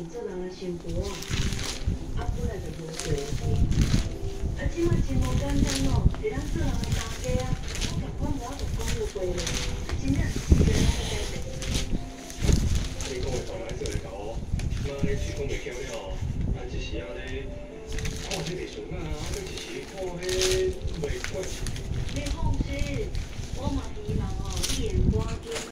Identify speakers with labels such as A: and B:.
A: 是做人的幸福啊，啊本来就无做的，啊即马真无简单哦，是咱做人的大家啊，我共款无法度讲有过咧，真正是世人拢家改变。
B: 你讲的从来做会到哦，那你讲袂巧了，咱一时啊咧看这个顺啊，啊，咱一时看迄袂惯。